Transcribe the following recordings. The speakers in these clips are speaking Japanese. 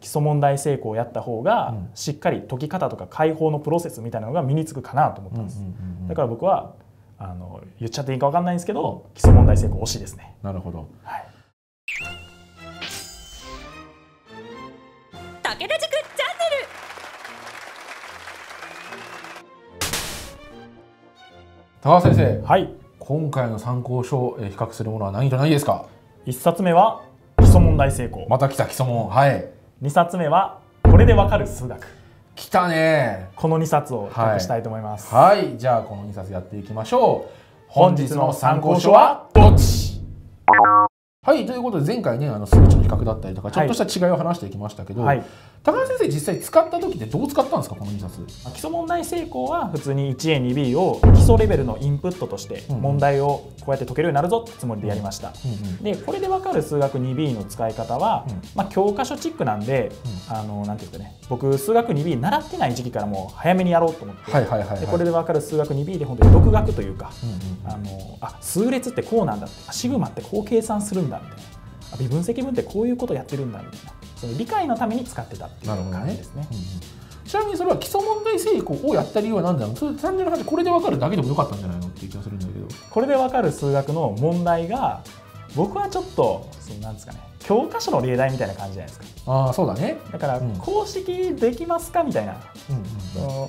基礎問題成功をやった方が、しっかり解き方とか解放のプロセスみたいなのが身につくかなと思ったんです、だから僕はあの言っちゃっていいか分かんないんですけど基礎問題成功推しですね。なるほど、はい、武田塾チャンネル。高橋先生。はい。今回の参考書、え比較するものは何と何ですか？1冊目は基礎問題成功。また来た基礎問はい2冊目はこれでわかる数学。来たね。この2冊を比較したいと思います、はい、はい、じゃあこの2冊やっていきましょう。本日の参考書はどっち？はいということで前回ねあの数値の比較だったりとかちょっとした違いを話していきましたけど、はい、高橋先生実際使った時ってどう使ったんですかこの2冊基礎問題成功は普通に 1A2B を基礎レベルのインプットとして問題をこうやって解けるようになるぞってつもりでやりました、でこれで分かる数学 2B の使い方は、うん、まあ、教科書チックなんで、うん、あのなんていうかね僕数学 2B 習ってない時期からもう早めにやろうと思って、はいはいはいはい、でこれで分かる数学 2B で本当に独学というか、うんうん、あのあ数列ってこうなんだってシグマってこう計算するんだみたいな。微分積分ってこういうことやってるんだみたいな。その理解のために使ってたっていう感じですね。ね。うん、ちなみにそれは基礎問題成功をやった理由は何だろうそれ単純な話これで分かるだけでもよかったんじゃないの？っていう気がするんだけどこれで分かる数学の問題が僕はちょっとそのなんですかね教科書の例題みたいな感じじゃないですか。ああそうだね。だから公式できますかみたいな、うんうんうん。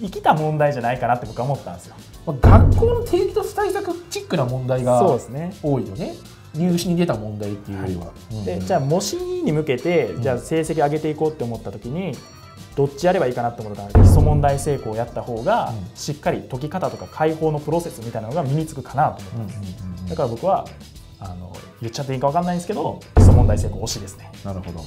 生きた問題じゃないかなって僕は思ったんですよ。まあ、学校の定期と対策チックな問題が多いよね。入試に出た問題っていう。よりは。はい、でじゃあ模試に向けてじゃあ成績上げていこうって思った時に、どっちやればいいかなって思ったら基礎問題成功をやった方が、しっかり解き方とか解放のプロセスみたいなのが身につくかなと思ったんです。だから僕はあの言っちゃっていいか分かんないんですけど基礎問題成功推しですね。なるほど、はい、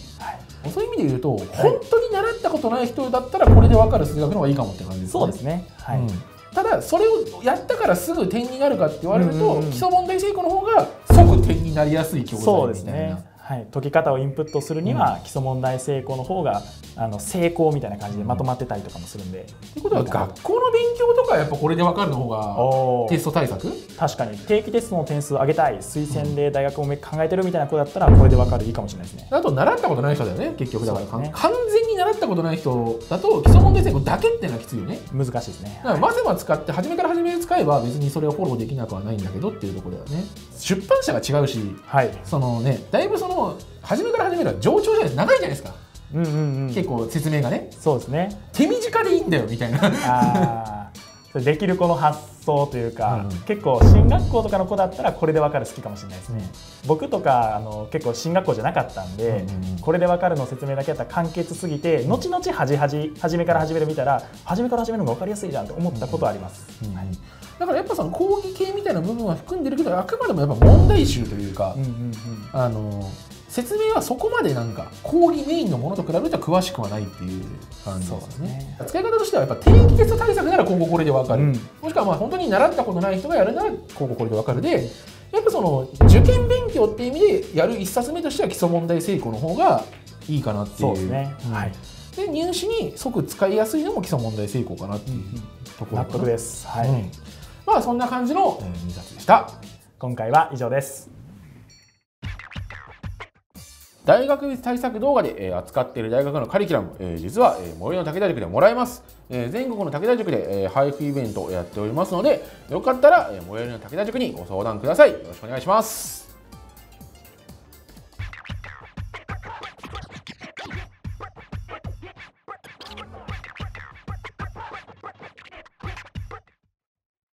そういう意味で言うと、はい、本当に習ったことない人だったらこれで分かる数学の方がいいかもって感じですね。そうですね、はい、うんただそれをやったからすぐ点になるかって言われると、基礎問題成功の方が即点になりやすい教材みたいな。はい、解き方をインプットするには、基礎問題成功の方があの成功みたいな感じでまとまってたりとかもするんで。ということは学校の勉強とかやっぱこれで分かるの方がテスト対策？確かに。定期テストの点数上げたい。推薦で大学を考えてるみたいな子だったらこれで分かる。いいかもしれないですね。あと習ったことない人だよね結局だから、ね、完全に習ったことない人だと基礎問題成功だけっていうのはきついよね。難しいですね。だからまずは使って初めから初めに使えば別にそれをフォローできなくはないんだけどっていうところだよね。出版社が違うし、はい、そのねだいぶその初めから始めるは上長じゃない長いじゃないですか、うんうんうん、結構説明がね。そうですね。手短でいいんだよみたいな。あできる子の発想というか、うん、結構進学校とかの子だったらこれで分かる好きかもしれないですね、うん、僕とかあの結構進学校じゃなかったんで、うんうんうん、これで分かるの説明だけやったら簡潔すぎて後々恥恥初めから始める見たら初めから始めるのが分かりやすいじゃんって思ったことはあります、うんうん。はい。だからやっぱその講義系みたいな部分は含んでるけどあくまでもやっぱ問題集というか、うんうんうん、あの説明はそこまでなんか講義メインのものと比べると詳しくはないっていう感じですね、ね、使い方としてはやっぱ定期テスト対策なら今後これで分かる、うん、もしくはまあ本当に習ったことない人がやるなら今後これで分かるでやっぱその受験勉強っていう意味でやる1冊目としては基礎問題成功の方がいいかなっていう。そうですね、うん、はい。で入試に即使いやすいのも基礎問題成功かなっていうところ納得です、はい、うん、まあそんな感じの2冊でした。今回は以上です大学対策動画で、え扱っている大学のカリキュラム、え実は、え最寄りの武田塾でもらえます、え全国の武田塾で、え配布イベントをやっておりますのでよかったら、え最寄りの武田塾にご相談ください。よろしくお願いします。